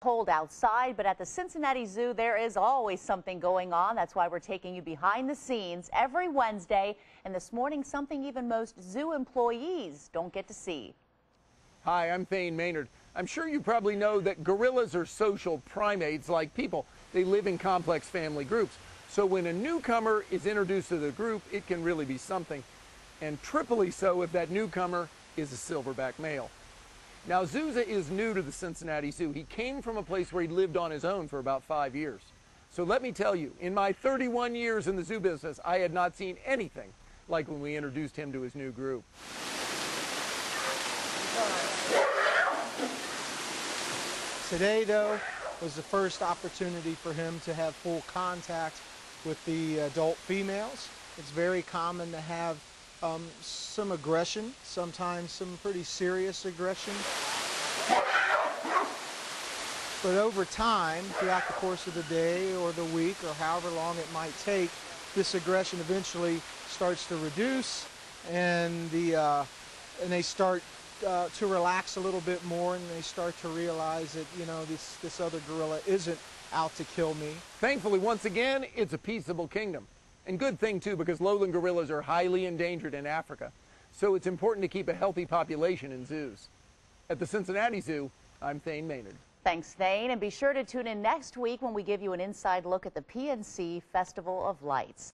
cold outside, but at the Cincinnati Zoo, there is always something going on. That's why we're taking you behind the scenes every Wednesday. And this morning, something even most zoo employees don't get to see. Hi, I'm Thane Maynard. I'm sure you probably know that gorillas are social primates like people. They live in complex family groups. So when a newcomer is introduced to the group, it can really be something. And triply so if that newcomer is a silverback male. Now, Zusa is new to the Cincinnati Zoo. He came from a place where he lived on his own for about five years. So let me tell you, in my 31 years in the zoo business, I had not seen anything like when we introduced him to his new group. Today, though, was the first opportunity for him to have full contact with the adult females. It's very common to have um, some aggression, sometimes some pretty serious aggression. But over time, throughout the course of the day or the week or however long it might take, this aggression eventually starts to reduce and, the, uh, and they start uh, to relax a little bit more and they start to realize that, you know, this, this other gorilla isn't out to kill me. Thankfully, once again, it's a peaceable kingdom. And good thing, too, because lowland gorillas are highly endangered in Africa. So it's important to keep a healthy population in zoos. At the Cincinnati Zoo, I'm Thane Maynard. Thanks, Thane. And be sure to tune in next week when we give you an inside look at the PNC Festival of Lights.